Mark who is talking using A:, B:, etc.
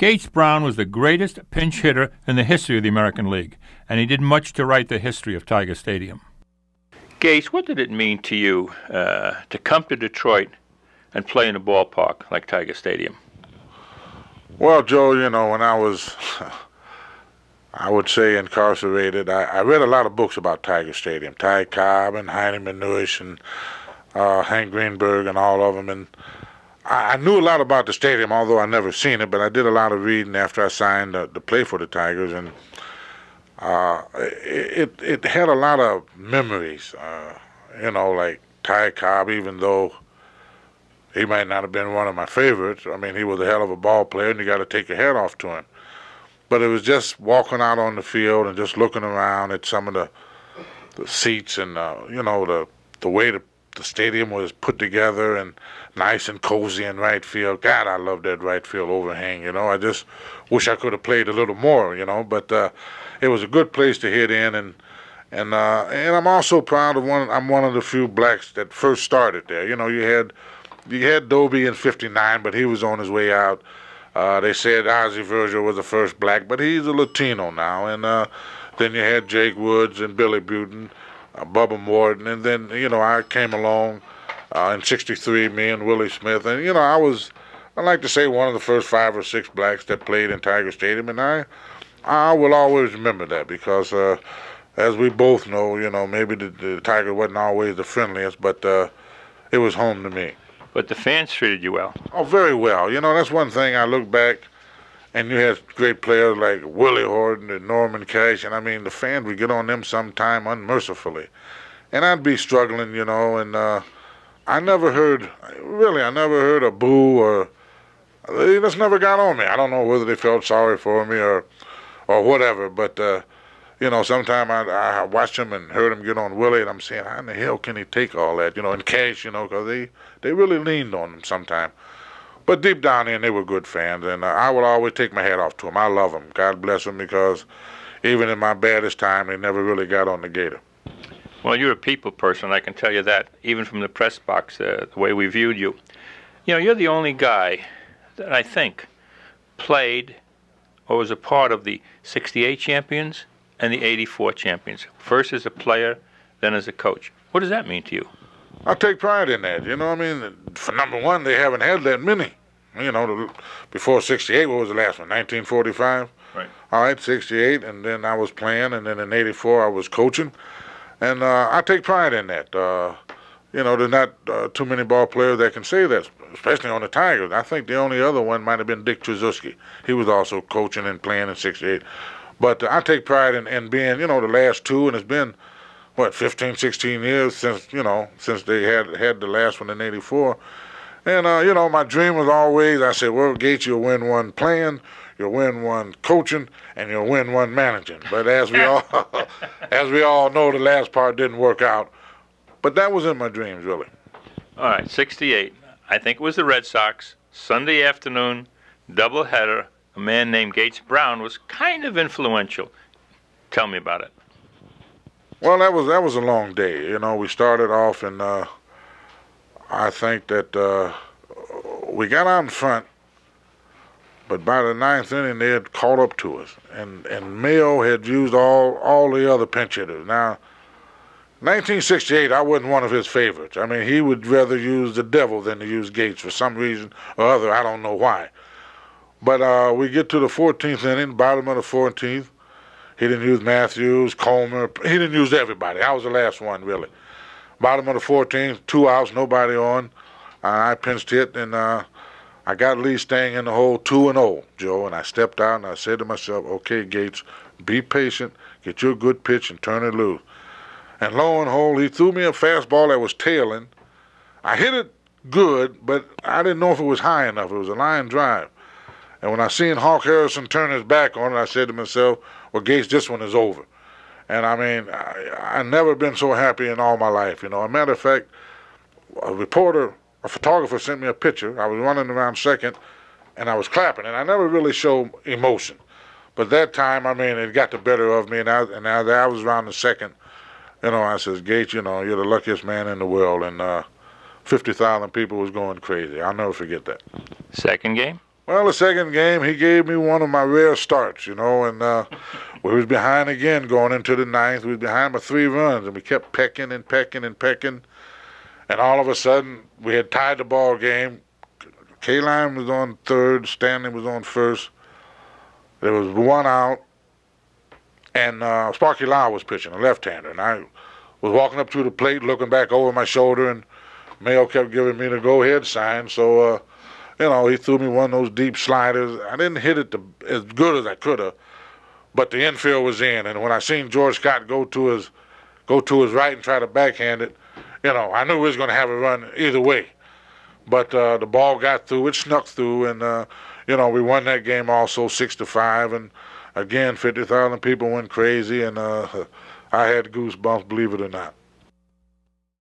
A: Gates Brown was the greatest pinch hitter in the history of the American League, and he did much to write the history of Tiger Stadium. Gates, what did it mean to you uh, to come to Detroit and play in a ballpark like Tiger Stadium?
B: Well, Joe, you know, when I was, I would say, incarcerated, I, I read a lot of books about Tiger Stadium, Ty Cobb and Heinie Manush and uh, Hank Greenberg and all of them. And I, knew a lot about the stadium, although I never seen it, but I did a lot of reading after I signed uh, to play for the Tigers. And uh, it, it had a lot of memories, uh, you know, like Ty Cobb, even though he might not have been one of my favorites. I mean, he was a hell of a ball player, and you got to take your hat off to him. But it was just walking out on the field and just looking around at some of the, the seats and uh, you know the the way the the stadium was put together and nice and cozy in right field. God, I love that right field overhang. You know, I just wish I could have played a little more. You know, but uh, it was a good place to hit in, and and uh, and I'm also proud of one. I'm one of the few blacks that first started there. You know, you had you had Doby in '59, but he was on his way out. Uh, they said Ozzie Virgil was the first black, but he's a Latino now. And uh, then you had Jake Woods and Billy Bruton, uh, Bubba Morton, and then you know I came along uh, in '63, me and Willie Smith, and you know I was I like to say one of the first five or six blacks that played in Tiger Stadium, and I I will always remember that because, uh, as we both know, you know, maybe the, the Tiger wasn't always the friendliest, but uh, it was home to me.
A: But the fans treated you well.
B: Oh, very well. You know, that's one thing I look back, and you had great players like Willie Horton and Norman Cash, and I mean, the fans would get on them sometime unmercifully. And I'd be struggling, you know, and uh, I never heard, really, I never heard a boo or, they just never got on me. I don't know whether they felt sorry for me or or whatever. But uh, you know, sometimes I, I watched him and heard him get on Willie, and I'm saying, how in the hell can he take all that? You know, in Cash, you know, because they they really leaned on him sometimes. But deep down in, they were good fans, and I will always take my hat off to them. I love them. God bless them, because even in my baddest time, they never really got on the Gator.
A: Well, you're a people person. I can tell you that, even from the press box, uh, the way we viewed you. You know, you're the only guy that I think played or was a part of the 68 champions and the 84 champions. First as a player, then as a coach. What does that mean to you?
B: I take pride in that. You know, what I mean, for number one, they haven't had that many. You know, before 68, what was the last one? 1945?
A: Right.
B: All right, 68, and then I was playing, and then in 84, I was coaching. And uh, I take pride in that. Uh, you know, there's not uh, too many ball players that can say that, especially on the Tigers. I think the only other one might have been Dick Tracewski. He was also coaching and playing in '68. But uh, I take pride in, in being, you know, the last two, and it's been what 15, 16 years since you know since they had had the last one in '84. And uh, you know, my dream was always I said, well, Gates, you'll win one playing, you'll win one coaching, and you'll win one managing. But as we all as we all know, the last part didn't work out. But that was in my dreams, really.
A: All right, 68. I think it was the Red Sox. Sunday afternoon, doubleheader. A man named Gates Brown was kind of influential. Tell me about it.
B: Well, that was that was a long day. You know, we started off, and uh, I think that uh, we got out in front, but by the ninth inning, they had caught up to us, and and Mayo had used all all the other pinch hitters. Now 1968, I wasn't one of his favorites. I mean, he would rather use the devil than to use Gates for some reason or other. I don't know why. But uh, we get to the 14th inning, bottom of the 14th. He didn't use Mathews, Comer. He didn't use everybody. I was the last one, really. Bottom of the 14th, two outs, nobody on. Uh, I pinched hit, and uh, I got Lee Stange in the hole 2 and 0, Joe. And I stepped out and I said to myself, okay, Gates, be patient, get you a good pitch, and turn it loose. And lo and behold, he threw me a fastball that was tailing. I hit it good, but I didn't know if it was high enough. It was a line drive. And when I seen Hawk Harrelson turn his back on it, I said to myself, well, Gates, this one is over. And I mean, I, I never been so happy in all my life. You know, a matter of fact, a reporter, a photographer sent me a picture. I was running around second, and I was clapping, and I never really show emotion. But that time, I mean, it got the better of me, and, I, and as I was around the second, you know, I says, Gates, you know, you're the luckiest man in the world, and uh, 50,000 people was going crazy. I'll never forget that.
A: Second game?
B: Well, the second game, he gave me one of my rare starts, you know, and uh, we was behind again going into the ninth. We was behind by three runs, and we kept pecking and pecking and pecking. And all of a sudden, we had tied the ball game. Kaline was on third, Stanley was on first. There was one out, and uh, Sparky Lyle was pitching, a left-hander, and I was walking up to the plate, looking back over my shoulder, and Mayo kept giving me the go-ahead sign. So. Uh, you know, he threw me one of those deep sliders. I didn't hit it the, as good as I could have, but the infield was in. And when I seen George Scott go to his go to his right and try to backhand it, you know, I knew he was going to have a run either way. But uh, the ball got through, it snuck through, and uh, you know, we won that game also six to five. And again, fifty thousand people went crazy, and uh, I had goosebumps, believe it or not.